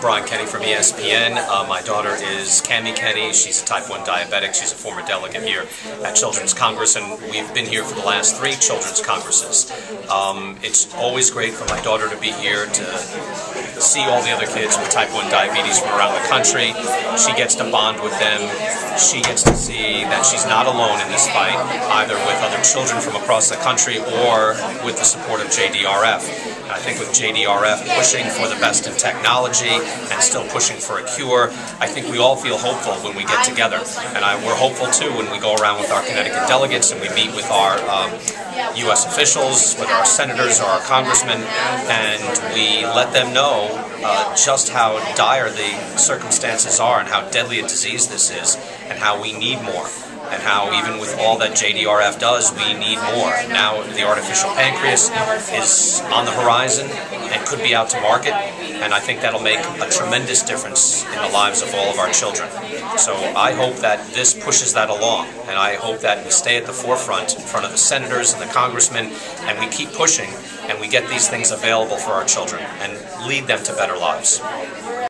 Brian Kenny from ESPN. Uh, my daughter is Cami Kenny. She's a type 1 diabetic. She's a former delegate here at Children's Congress, and we've been here for the last three Children's Congresses. Um, it's always great for my daughter to be here to see all the other kids with type 1 diabetes from around the country. She gets to bond with them. She gets to see that she's not alone in this fight, either with other children from across the country or with the support of JDRF. I think with JDRF pushing for the best in technology and still pushing for a cure, I think we all feel hopeful when we get together. And I, we're hopeful too when we go around with our Connecticut delegates and we meet with our um, U.S. officials, whether our senators or our congressmen, and we let them know uh, just how dire the circumstances are and how deadly a disease this is and how we need more and how even with all that JDRF does, we need more. Now the artificial pancreas is on the horizon and could be out to market, and I think that'll make a tremendous difference in the lives of all of our children. So I hope that this pushes that along, and I hope that we stay at the forefront in front of the senators and the congressmen, and we keep pushing, and we get these things available for our children and lead them to better lives.